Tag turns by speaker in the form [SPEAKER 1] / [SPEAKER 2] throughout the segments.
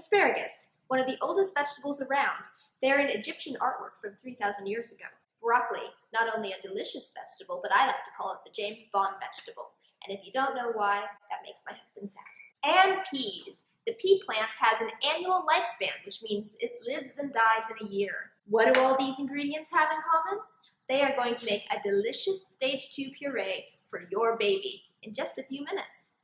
[SPEAKER 1] Asparagus, one of the oldest vegetables around. They're an Egyptian artwork from 3,000 years ago. Broccoli, not only a delicious vegetable, but I like to call it the James Bond vegetable. And if you don't know why, that makes my husband sad. And peas. The pea plant has an annual lifespan, which means it lives and dies in a year. What do all these ingredients have in common? They are going to make a delicious stage 2 puree for your baby in just a few minutes.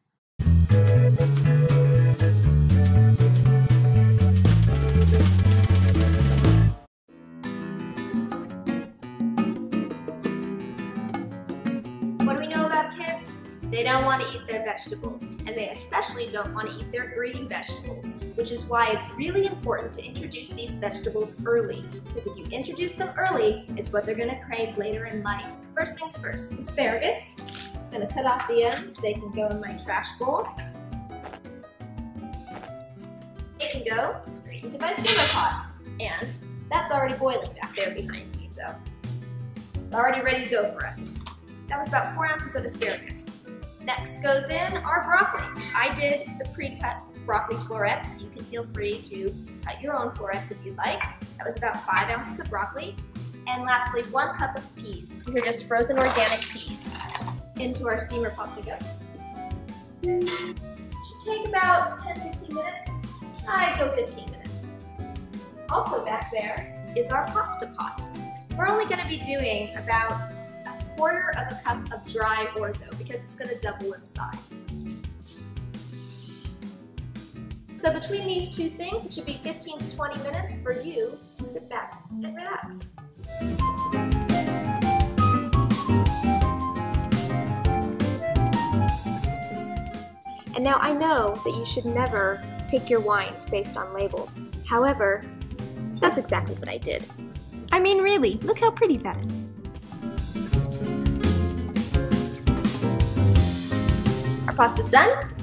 [SPEAKER 1] What do we know about kids? They don't want to eat their vegetables, and they especially don't want to eat their green vegetables, which is why it's really important to introduce these vegetables early, because if you introduce them early, it's what they're going to crave later in life. First things first, asparagus. I'm going to cut off the ends. They can go in my trash bowl. It can go straight into my steamer pot, and that's already boiling back there behind me, so it's already ready to go for us. That was about four ounces of asparagus. Next goes in our broccoli. I did the pre-cut broccoli florets. You can feel free to cut your own florets if you'd like. That was about five ounces of broccoli. And lastly, one cup of peas. These are just frozen organic peas. Into our steamer pot we go. Should take about 10-15 minutes. I go 15 minutes. Also back there is our pasta pot. We're only going to be doing about quarter of a cup of dry orzo because it's going to double in size. So between these two things, it should be 15 to 20 minutes for you to sit back and relax. And now I know that you should never pick your wines based on labels. However, that's exactly what I did. I mean, really, look how pretty that is. Pasta's done.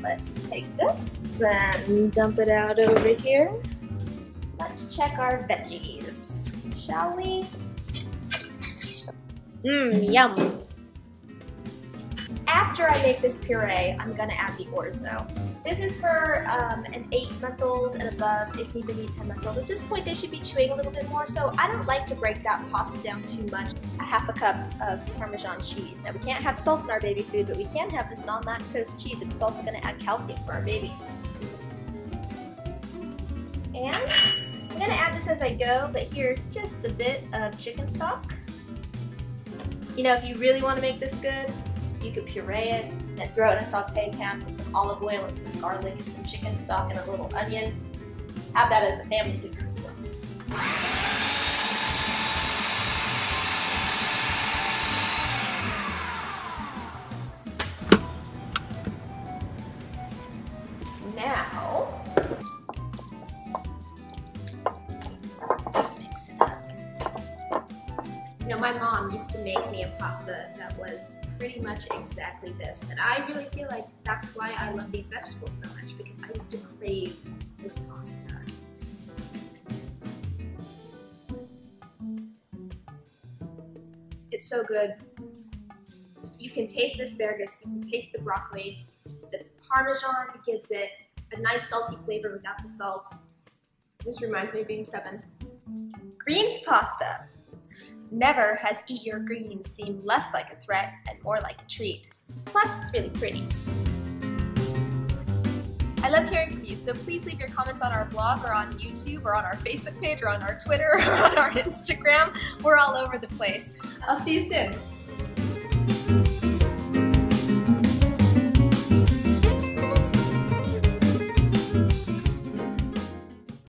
[SPEAKER 1] Let's take this and dump it out over here. Let's check our veggies, shall we? Mmm, yum. After I make this puree, I'm gonna add the orzo. This is for um, an 8-month-old and above, if even need 10 months old. At this point, they should be chewing a little bit more, so I don't like to break that pasta down too much. A half a cup of Parmesan cheese. Now, we can't have salt in our baby food, but we can have this non-lactose cheese. And it's also going to add calcium for our baby. And I'm going to add this as I go, but here's just a bit of chicken stock. You know, if you really want to make this good, you could puree it and throw it in a saute pan with some olive oil and some garlic and some chicken stock and a little onion. Have that as a family dinner as well. Now, You know, my mom used to make me a pasta that was pretty much exactly this. And I really feel like that's why I love these vegetables so much because I used to crave this pasta. It's so good. You can taste the asparagus, you can taste the broccoli. The Parmesan gives it a nice salty flavor without the salt. This reminds me of being seven. Greens pasta. Never has Eat Your Greens seemed less like a threat and more like a treat. Plus, it's really pretty. I love hearing from you, so please leave your comments on our blog or on YouTube or on our Facebook page or on our Twitter or on our Instagram. We're all over the place. I'll see you soon.